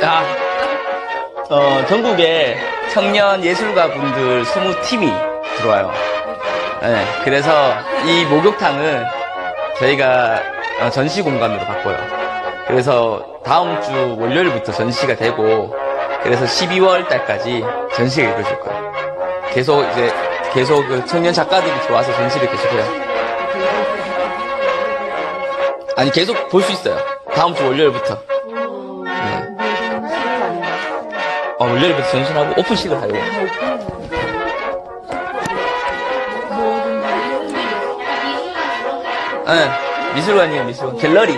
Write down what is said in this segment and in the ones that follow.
자, 어, 전국에 청년 예술가 분들 20팀이 들어와요. 네, 그래서 이 목욕탕을 저희가 어, 전시 공간으로 바꿔요. 그래서 다음 주 월요일부터 전시가 되고, 그래서 12월 달까지 전시가 이루어질 거예요. 계속 이제, 계속 그 청년 작가들이 들어와서 전시를 계속해요. 아니, 계속 볼 수 있어요. 다음 주 월요일부터. 어, 월요일부터 전시하고 오픈식을 하려고. 네, 미술관이에요, 미술관. 갤러리.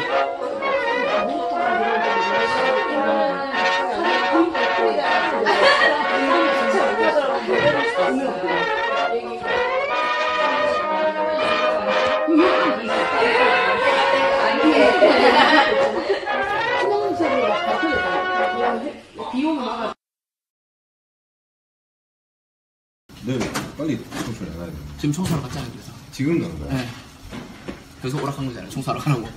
네, 빨리 청소를 해놔야 돼. 지금 청소하러 갔잖아요, 그래서. 지금 가는 거야? 네. 그래서 오락한 거잖아요, 청소하러 가라고.